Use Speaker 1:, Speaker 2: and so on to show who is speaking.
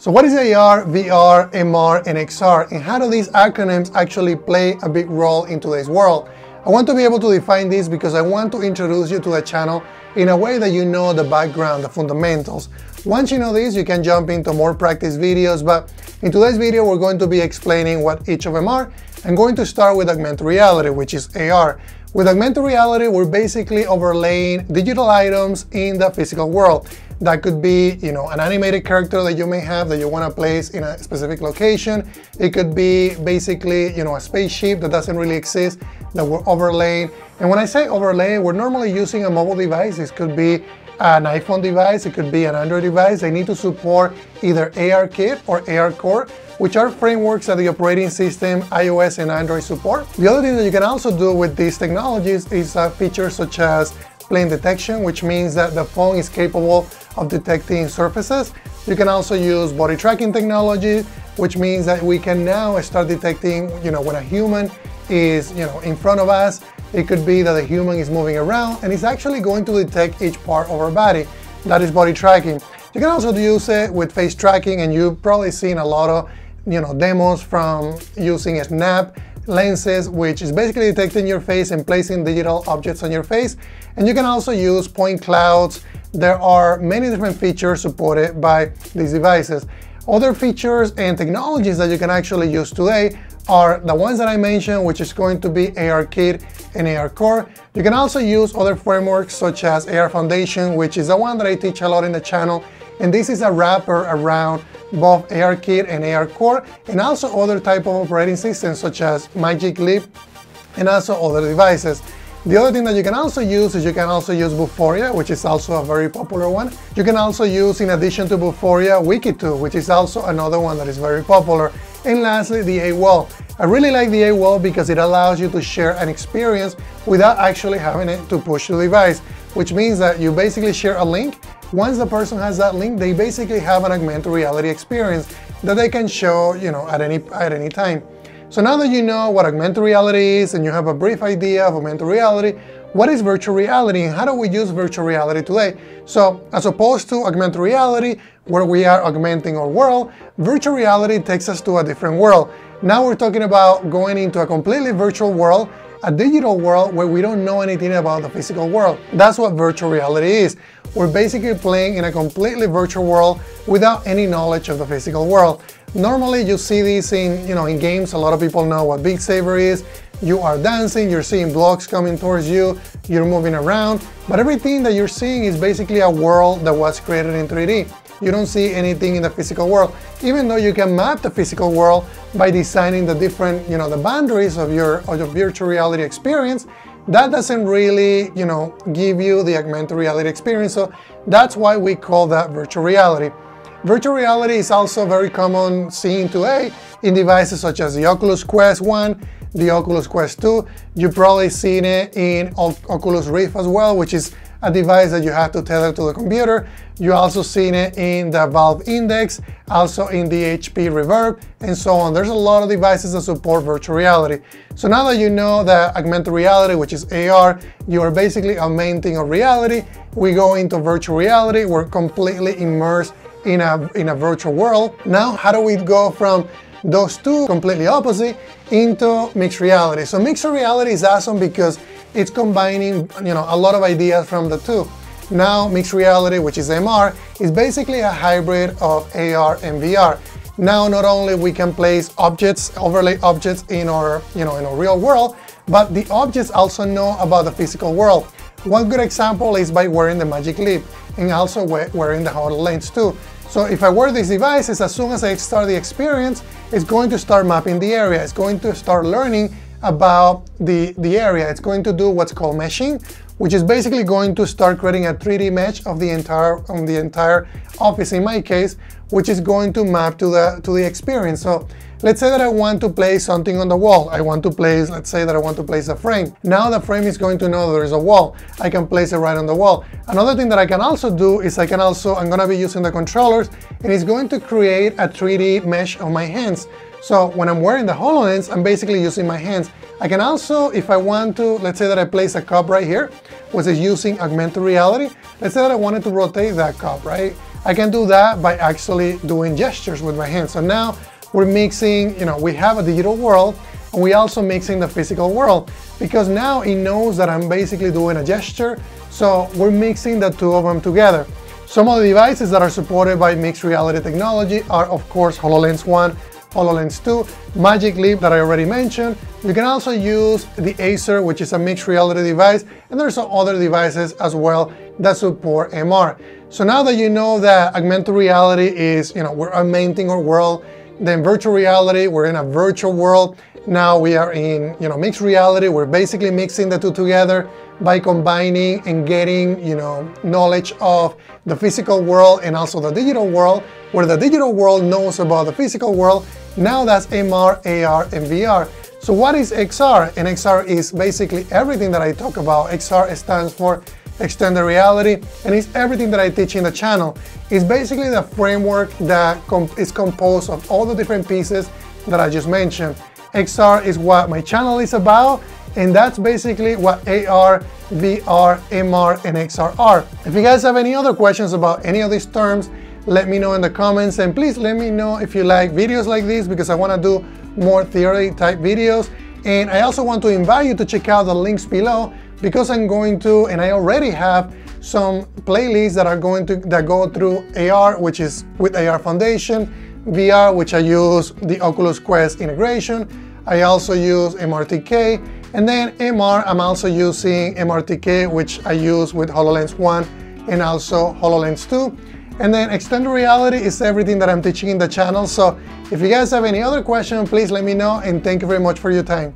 Speaker 1: So what is AR, VR, MR, and XR, and how do these acronyms actually play a big role in today's world? I want to be able to define this because I want to introduce you to the channel in a way that you know the background, the fundamentals. Once you know this, you can jump into more practice videos, but in today's video, we're going to be explaining what each of them are. I'm going to start with augmented reality, which is AR. With augmented reality, we're basically overlaying digital items in the physical world. That could be, you know, an animated character that you may have that you want to place in a specific location. It could be basically, you know, a spaceship that doesn't really exist that we're overlaying. And when I say overlay, we're normally using a mobile device. This could be an iPhone device, it could be an Android device. They need to support either ARKit or ARCore, which are frameworks that the operating system, iOS and Android support. The other thing that you can also do with these technologies is uh, features such as plane detection, which means that the phone is capable of detecting surfaces. You can also use body tracking technology, which means that we can now start detecting, you know, when a human is, you know, in front of us. It could be that the human is moving around and it's actually going to detect each part of our body. That is body tracking. You can also use it with face tracking and you've probably seen a lot of, you know, demos from using snap lenses, which is basically detecting your face and placing digital objects on your face. And you can also use point clouds. There are many different features supported by these devices. Other features and technologies that you can actually use today are the ones that I mentioned, which is going to be ARKit and ARCore. You can also use other frameworks such as AR Foundation, which is the one that I teach a lot in the channel. And this is a wrapper around both ARKit and ARCore, and also other type of operating systems such as Magic Leap and also other devices. The other thing that you can also use is you can also use Vuforia, which is also a very popular one. You can also use, in addition to Vuforia, Wikitude, which is also another one that is very popular. And lastly, the 8th Wall. I really like the 8th Wall because it allows you to share an experience without actually having it to push the device, which means that you basically share a link. Once the person has that link, they basically have an augmented reality experience that they can show, you know, at any, at any time. So now that you know what augmented reality is and you have a brief idea of augmented reality, what is virtual reality and how do we use virtual reality today? So as opposed to augmented reality, where we are augmenting our world, virtual reality takes us to a different world. Now we're talking about going into a completely virtual world, a digital world where we don't know anything about the physical world. That's what virtual reality is. We're basically playing in a completely virtual world without any knowledge of the physical world. Normally you see this in, you know, in games, a lot of people know what Beat Saber is. You are dancing, you're seeing blocks coming towards you, you're moving around, but everything that you're seeing is basically a world that was created in 3D. You don't see anything in the physical world, even though you can map the physical world by designing the different, you know, the boundaries of your, of your virtual reality experience, that doesn't really, you know, give you the augmented reality experience. So that's why we call that virtual reality. Virtual reality is also very common seen today in devices such as the Oculus Quest 1, the Oculus Quest 2. You've probably seen it in Oculus Rift as well, which is a device that you have to tether to the computer. You also seen it in the Valve Index, also in the HP Reverb, and so on. There's a lot of devices that support virtual reality. So now that you know that augmented reality, which is AR, you are basically augmenting a reality. We go into virtual reality, we're completely immersed in a, in a virtual world. Now, how do we go from those two completely opposite into mixed reality? So mixed reality is awesome because it's combining you know, a lot of ideas from the two. Now, mixed reality, which is MR, is basically a hybrid of AR and VR. Now, not only we can place objects, overlay objects in our, you know, in our real world, but the objects also know about the physical world. One good example is by wearing the Magic Leap and also wearing the HoloLens 2. So if I wear these devices, as soon as I start the experience, it's going to start mapping the area. It's going to start learning about the, the area. It's going to do what's called meshing, which is basically going to start creating a 3D mesh of the entire, of the entire office in my case, which is going to map to the, to the experience. So let's say that I want to place something on the wall. I want to place, let's say that I want to place a frame. Now the frame is going to know there is a wall. I can place it right on the wall. Another thing that I can also do is I can also, I'm gonna be using the controllers and it's going to create a 3D mesh of my hands. So when I'm wearing the HoloLens, I'm basically using my hands. I can also, if I want to, let's say that I place a cup right here, which is using augmented reality. Let's say that I wanted to rotate that cup, right? I can do that by actually doing gestures with my hands. So now we're mixing, you know, we have a digital world and we also mixing the physical world because now it knows that I'm basically doing a gesture. So we're mixing the two of them together. Some of the devices that are supported by mixed reality technology are of course HoloLens 1, HoloLens 2, Magic Leap that I already mentioned. You can also use the Acer, which is a mixed reality device, and there's some other devices as well that support MR. So now that you know that augmented reality is, you know, we're augmenting our world, then virtual reality, we're in a virtual world. Now we are in, you know, mixed reality. We're basically mixing the two together by combining and getting, you know, knowledge of the physical world and also the digital world, where the digital world knows about the physical world. Now that's MR, AR, and VR. So what is XR? And XR is basically everything that I talk about. XR stands for extended reality, and it's everything that I teach in the channel. It's basically the framework that com is composed of all the different pieces that I just mentioned. XR is what my channel is about, and that's basically what AR, VR, MR, and XR are. If you guys have any other questions about any of these terms, let me know in the comments, and please let me know if you like videos like this because I want to do more theory type videos. And I also want to invite you to check out the links below because I'm going to, and I already have some playlists that are going to, that go through AR, which is with AR Foundation, VR, which I use the Oculus Quest integration. I also use MRTK, and then MR, I'm also using MRTK, which I use with HoloLens 1 and also HoloLens 2. And then extended reality is everything that I'm teaching in the channel. So if you guys have any other questions, please let me know and thank you very much for your time.